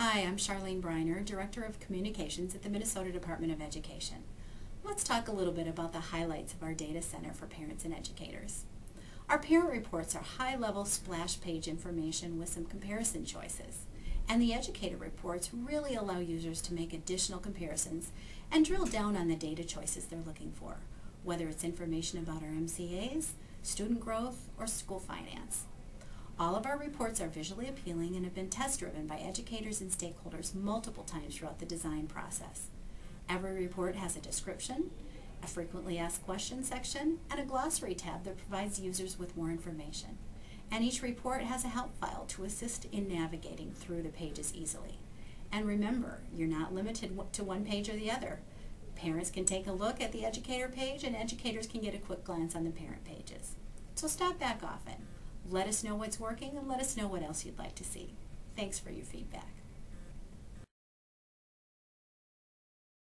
Hi, I'm Charlene Briner, Director of Communications at the Minnesota Department of Education. Let's talk a little bit about the highlights of our data center for parents and educators. Our parent reports are high-level splash page information with some comparison choices. And the educator reports really allow users to make additional comparisons and drill down on the data choices they're looking for, whether it's information about our MCAs, student growth, or school finance. All of our reports are visually appealing and have been test driven by educators and stakeholders multiple times throughout the design process. Every report has a description, a frequently asked questions section, and a glossary tab that provides users with more information. And each report has a help file to assist in navigating through the pages easily. And remember, you're not limited to one page or the other. Parents can take a look at the educator page and educators can get a quick glance on the parent pages. So stop back often. Let us know what's working and let us know what else you'd like to see. Thanks for your feedback.